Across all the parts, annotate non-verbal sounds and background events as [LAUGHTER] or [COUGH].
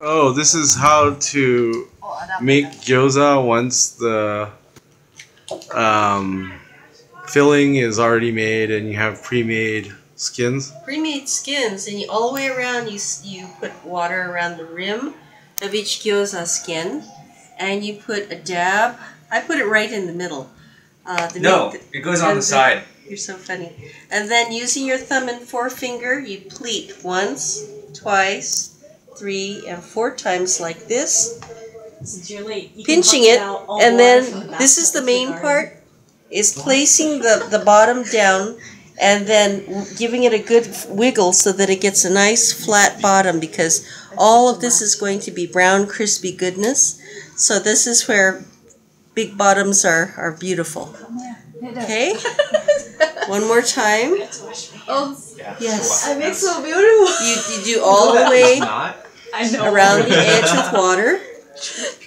Oh, this is how to make gyoza once the um, filling is already made and you have pre-made skins. Pre-made skins, and you, all the way around, you you put water around the rim of each gyoza skin, and you put a dab. I put it right in the middle. Uh, the No, the- it goes on and the side. You're so funny. And then using your thumb and forefinger, you pleat once, twice, three, and four times like this. Since you're late, you can pinching it, and then the this is the main garden. part is placing the, the bottom down and then giving it a good wiggle so that it gets a nice flat bottom because all of this is going to be brown crispy goodness. So this is where big bottoms are are beautiful. Okay? [LAUGHS] One more time. Oh, yes I make so beautiful. you, you do all the way not. Around the [LAUGHS] edge with water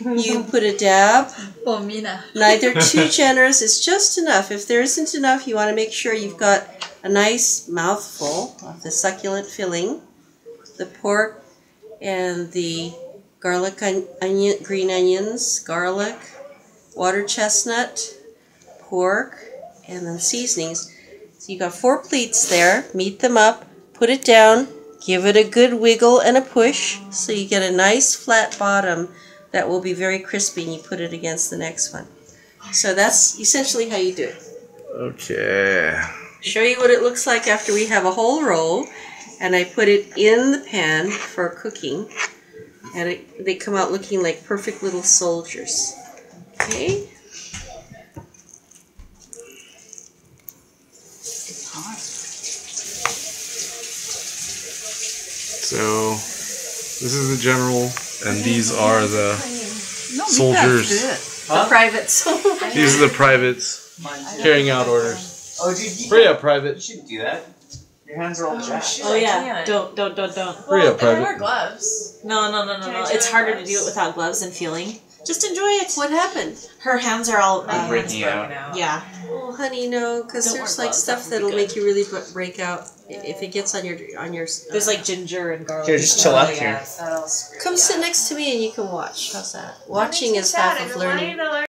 you put a dab For me now. Neither [LAUGHS] too generous, it's just enough. If there isn't enough, you want to make sure you've got a nice mouthful of the succulent filling, the pork and the garlic, on- onion, green onions, garlic, water chestnut, pork, and then seasonings. So you got four pleats there. Meet them up, put it down, give it a good wiggle and a push so you get a nice flat bottom that will be very crispy and you put it against the next one. So that's essentially how you do it. Okay. Show you what it looks like after we have a whole roll and I put it in the pan for cooking and it, they come out looking like perfect little soldiers. Okay? So this is the general, and these are the soldiers. The privates. These are the privates carrying out orders. Oh, dude, you, Hurry up, you private. shouldn't do that. Your hands are all jacked. Oh yeah. Don't don't don't don't. Hurry up, I wear private. gloves. No no no no no. It's it harder to do it without gloves and feeling. Just enjoy it. what happened? Her hands are all. I'm Uh, breaking out. yeah. Oh, honey, no, because there's like stuff that would that'll make you really break out if it gets on your on your. Uh, There's like ginger and garlic. Here, just chill Oh, out here. Come you sit next to me and you can watch. How's that? That Watching is half of learning. wanting to learn